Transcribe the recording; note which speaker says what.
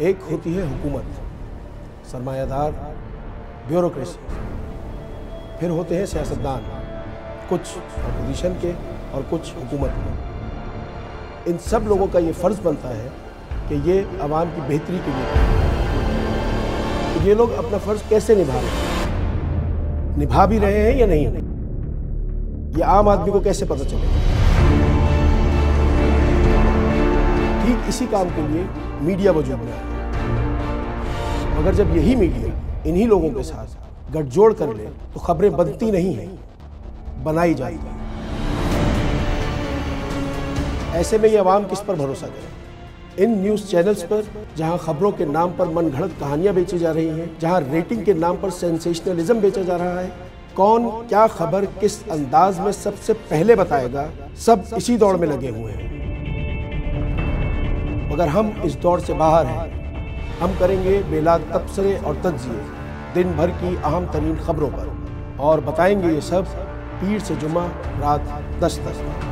Speaker 1: एक होती है हुकूमत, सरमायादार, ब्यूरोक्रेसी। फिर होते हैं सियासतदान, कुछ अपोजिशन के और कुछ हुकूमत के। इन सब लोगों का ये फ़र्ज़ बनता है कि ये आवाम की बेहतरी के लिए तो ये लोग अपना फ़र्ज़ कैसे निभा रहे निभा भी रहे हैं या नहीं? ये आम आदमी को कैसे पता चलेगा ठीक इसी काम के लिए मीडिया वजूद में है मगर जब यही मीडिया इन्हीं लोगों के साथ गठजोड़ कर ले तो खबरें बनती नहीं हैं। बनाई हैं ऐसे में ये आवाम किस पर भरोसा करे? इन न्यूज़ चैनल्स पर, जहाँ खबरों के नाम पर मन घड़त कहानियाँ बेची जा रही हैं, जहाँ रेटिंग के नाम पर सेंसेशनलिज्म बेचा जा रहा है, कौन क्या खबर किस अंदाज में सबसे पहले बताएगा, सब इसी दौड़ में लगे हुए हैं। मगर हम इस दौड़ से बाहर हैं हम करेंगे बेला तबसरे और तजिए दिन भर की अहम तरीन खबरों पर। और बताएँगे ये सब पीर से जुमा, रात दस दस।